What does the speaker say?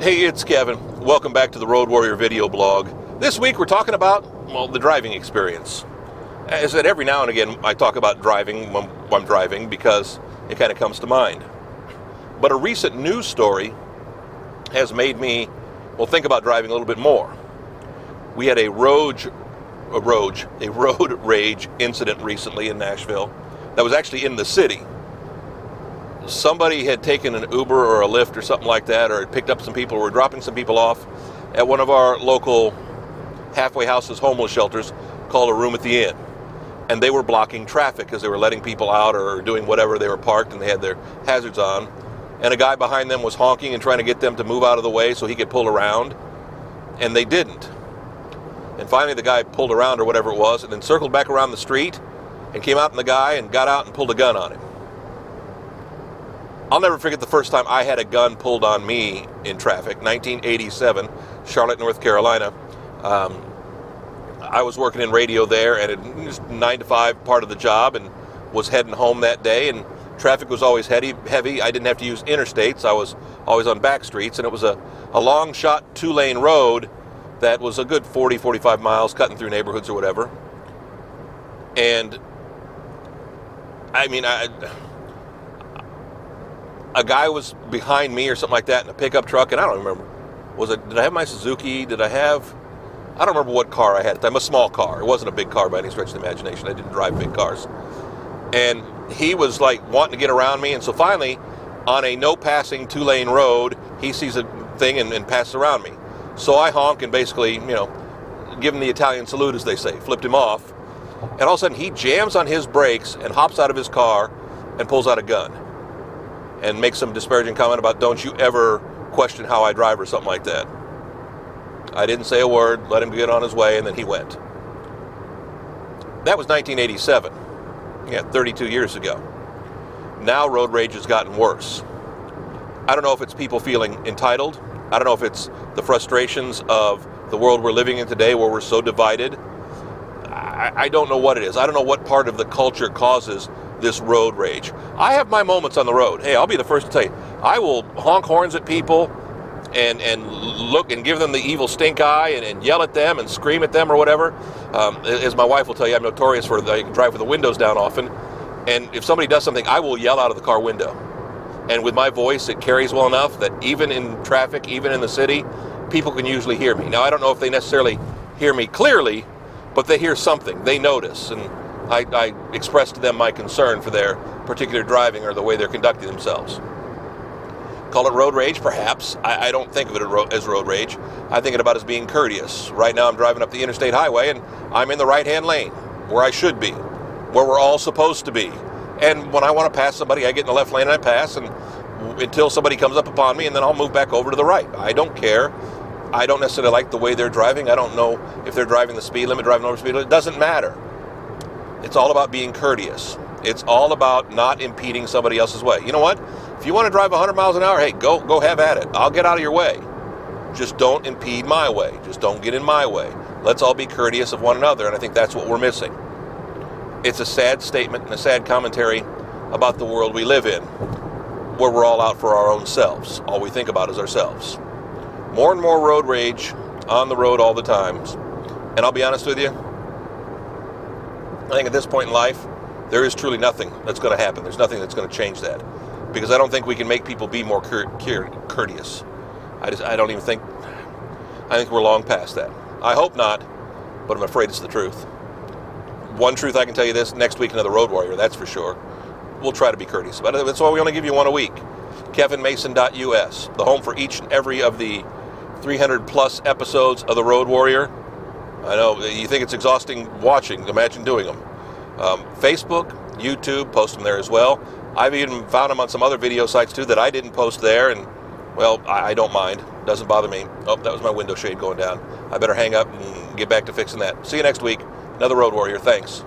Hey, it's Kevin. Welcome back to the Road Warrior video blog. This week we're talking about, well, the driving experience. As I said, every now and again I talk about driving when I'm driving because it kind of comes to mind. But a recent news story has made me, well, think about driving a little bit more. We had a road, a road, a road rage incident recently in Nashville that was actually in the city somebody had taken an Uber or a Lyft or something like that, or had picked up some people, or were dropping some people off at one of our local halfway houses, homeless shelters, called a room at the inn. And they were blocking traffic because they were letting people out or doing whatever. They were parked and they had their hazards on. And a guy behind them was honking and trying to get them to move out of the way so he could pull around. And they didn't. And finally, the guy pulled around or whatever it was, and then circled back around the street and came out in the guy and got out and pulled a gun on him. I'll never forget the first time I had a gun pulled on me in traffic, 1987, Charlotte, North Carolina. Um, I was working in radio there, and it was nine to five part of the job, and was heading home that day. And traffic was always heavy. Heavy. I didn't have to use interstates. I was always on back streets, and it was a, a long shot two lane road that was a good 40, 45 miles, cutting through neighborhoods or whatever. And I mean, I a guy was behind me or something like that in a pickup truck, and I don't remember. Was it? Did I have my Suzuki? Did I have? I don't remember what car I had time. A small car. It wasn't a big car by any stretch of the imagination. I didn't drive big cars. And he was like wanting to get around me, and so finally, on a no passing two lane road, he sees a thing and, and passes around me. So I honk and basically, you know, give him the Italian salute, as they say, flipped him off. And all of a sudden, he jams on his brakes and hops out of his car and pulls out a gun and make some disparaging comment about don't you ever question how I drive or something like that. I didn't say a word, let him get on his way, and then he went. That was 1987. Yeah, 32 years ago. Now road rage has gotten worse. I don't know if it's people feeling entitled. I don't know if it's the frustrations of the world we're living in today where we're so divided. I, I don't know what it is. I don't know what part of the culture causes this road rage. I have my moments on the road. Hey, I'll be the first to tell you. I will honk horns at people and and look and give them the evil stink eye and, and yell at them and scream at them or whatever. Um, as my wife will tell you, I'm notorious for I can drive with the windows down often. And if somebody does something, I will yell out of the car window. And with my voice, it carries well enough that even in traffic, even in the city, people can usually hear me. Now, I don't know if they necessarily hear me clearly, but they hear something. They notice. And I, I expressed to them my concern for their particular driving or the way they're conducting themselves. Call it road rage, perhaps. I, I don't think of it as road rage. I think it about as being courteous. Right now, I'm driving up the interstate highway and I'm in the right hand lane where I should be, where we're all supposed to be. And when I want to pass somebody, I get in the left lane and I pass and until somebody comes up upon me and then I'll move back over to the right. I don't care. I don't necessarily like the way they're driving. I don't know if they're driving the speed limit, driving over speed limit. It doesn't matter. It's all about being courteous. It's all about not impeding somebody else's way. You know what? If you want to drive 100 miles an hour, hey, go go have at it. I'll get out of your way. Just don't impede my way. Just don't get in my way. Let's all be courteous of one another, and I think that's what we're missing. It's a sad statement and a sad commentary about the world we live in, where we're all out for our own selves. All we think about is ourselves. More and more road rage on the road all the times. And I'll be honest with you, I think at this point in life, there is truly nothing that's going to happen. There's nothing that's going to change that because I don't think we can make people be more courteous. I just I don't even think I think we're long past that. I hope not, but I'm afraid it's the truth. One truth I can tell you this: next week another road warrior. That's for sure. We'll try to be courteous, but that's why we only give you one a week. KevinMason.us, the home for each and every of the 300 plus episodes of the Road Warrior. I know you think it's exhausting watching. Imagine doing them. Um, Facebook, YouTube, post them there as well. I've even found them on some other video sites too that I didn't post there, and well, I, I don't mind. Doesn't bother me. Oh, that was my window shade going down. I better hang up and get back to fixing that. See you next week. Another Road Warrior. Thanks.